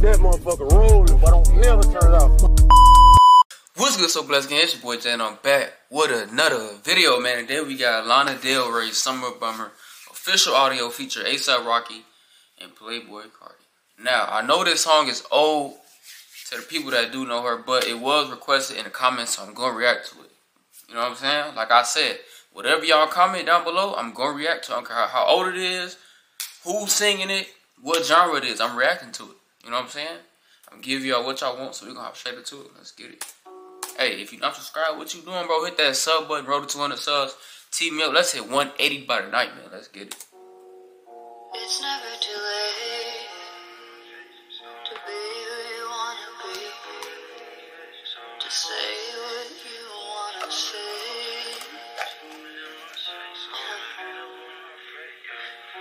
that motherfucker rolling, but don't never turn it off. What's good, so blessed again? It's your boy Jay, and I'm back with another video, man. Then we got Lana Del Rey, Summer Bummer, official audio feature, ASAP Rocky, and Playboi Carti. Now, I know this song is old to the people that do know her, but it was requested in the comments, so I'm going to react to it. You know what I'm saying? Like I said, whatever y'all comment down below, I'm going to react to it. I don't care how old it is, who's singing it, what genre it is. I'm reacting to it. You know what I'm saying? I'm give y'all what y'all want, so we're to hop straight into it. Let's get it. Hey, if you're not subscribed, what you doing, bro? Hit that sub button, roll to 200 subs. Team me up. Let's hit 180 by tonight, man. Let's get it. It's never too late.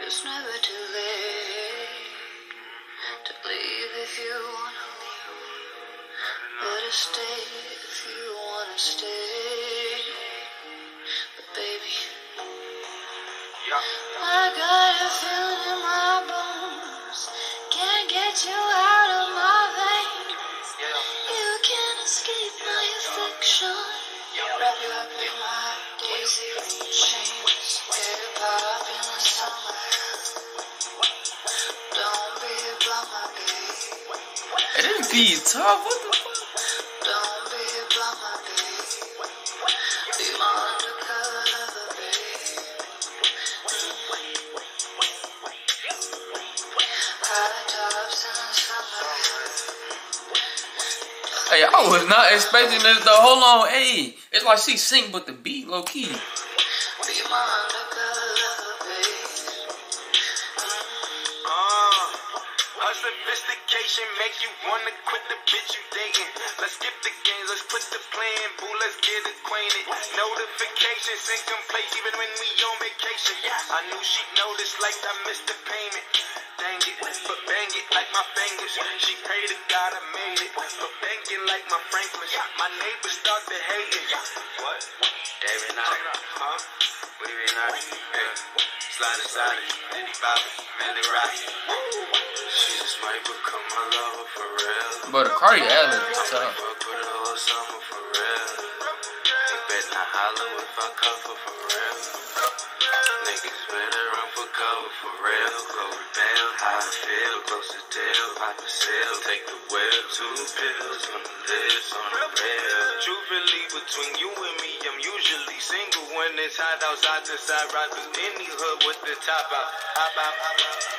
It's never too you wanna leave, or to stay if you wanna stay. But baby. I got a feeling in my bones. Can't get you out High tops in the summer. Hey, I was not expecting this though. Hold on, hey. It's like she sing, but the beat low key. Sophistication make you wanna quit the bitch you dating. Let's skip the games, let's put the plan, boo, let's get acquainted. Notifications incomplete even when we on vacation. I knew she'd notice like I missed the payment. Dang it, but bang it like my fingers. She prayed to God I made it, but bang it like my Franklin. My neighbors start to hate it. What? Every night, huh? What do you mean, night? Hey, slide inside it, Diddy Bobby, Mandy Rocky. But the Carti ad is tough. with her all summer for real. You better not holler if I cover for real. Niggas better run for cover for real. Go to how I feel, close to tail, pop a sale, take the wheel, two pills on the lips, on the rail. Truthfully, between you and me, I'm usually single when it's hot outside the side, any hood with the top out. Hop out, hop out.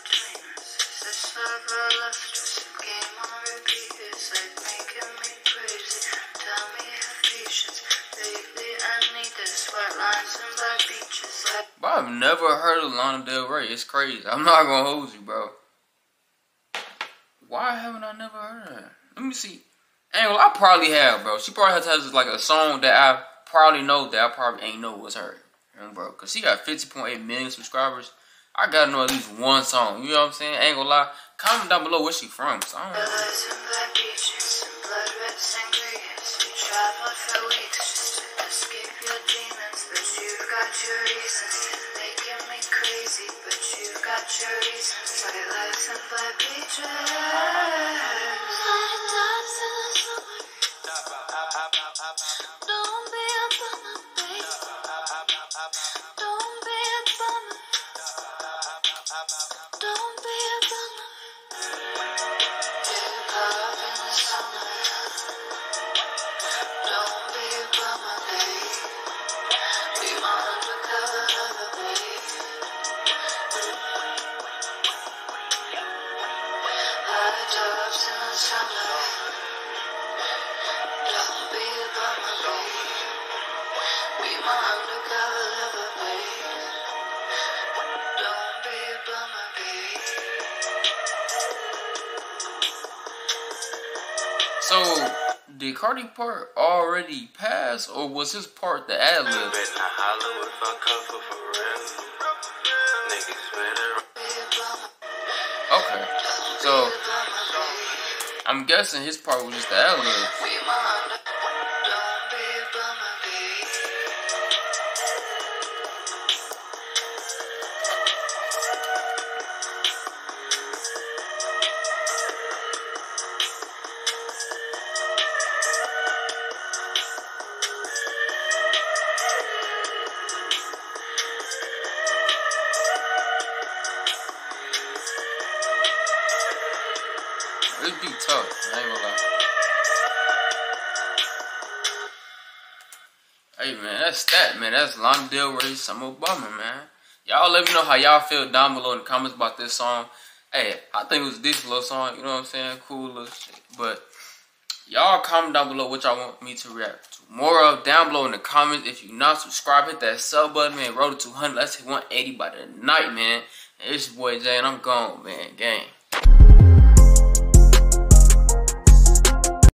I've never heard of Lana Del Rey. It's crazy. I'm not gonna hold you, bro. Why haven't I never heard of her? Let me see. Ain't I probably have, bro. She probably has like a song that I probably know that I probably ain't know was her. Bro, cause she got 50.8 million subscribers. I gotta know at least one song. You know what I'm saying? Ain't gonna lie. Comment down below where she from. So I don't know. and blood red So did Carti part already pass, or was his part the ad lib? Bet not holler if I cover for real. Niggas better Okay, so I'm guessing his part was just the ad lib. It'd be tough. I ain't gonna lie. Hey man, that's that man. That's Lana Del Rey, Summer Bummer, man. Y'all let me know how y'all feel down below in the comments about this song. Hey, I think it was a decent little song, you know what I'm saying? Cool little shit. But y'all comment down below what y'all want me to react to. More of down below in the comments. If you're not subscribed, hit that sub button, man. Roll to 200. Let's hit 180 by the night, man. And it's your boy Jay, and I'm gone, man. Gang.